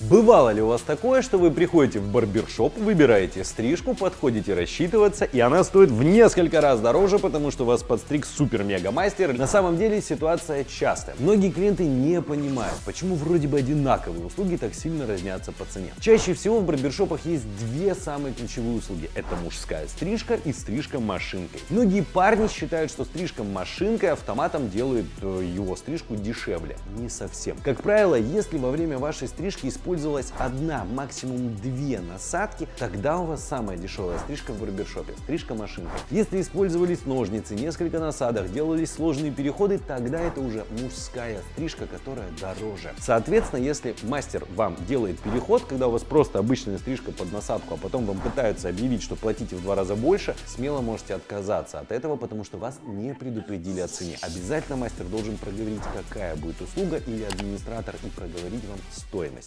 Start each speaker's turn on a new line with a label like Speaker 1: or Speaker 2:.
Speaker 1: Бывало ли у вас такое, что вы приходите в барбершоп, выбираете стрижку, подходите рассчитываться, и она стоит в несколько раз дороже, потому что вас подстриг супер-мега-мастер? На самом деле ситуация частая. Многие клиенты не понимают, почему вроде бы одинаковые услуги так сильно разнятся по цене. Чаще всего в барбершопах есть две самые ключевые услуги. Это мужская стрижка и стрижка машинкой. Многие парни считают, что стрижка машинкой автоматом делает э, его стрижку дешевле. Не совсем. Как правило, если во время вашей стрижки используется использовалась одна, максимум две насадки, тогда у вас самая дешевая стрижка в барбершопе, стрижка машинкой. Если использовались ножницы, несколько насадок, делались сложные переходы, тогда это уже мужская стрижка, которая дороже. Соответственно, если мастер вам делает переход, когда у вас просто обычная стрижка под насадку, а потом вам пытаются объявить, что платите в два раза больше, смело можете отказаться от этого, потому что вас не предупредили о цене. Обязательно мастер должен проговорить, какая будет услуга или администратор и проговорить вам стоимость.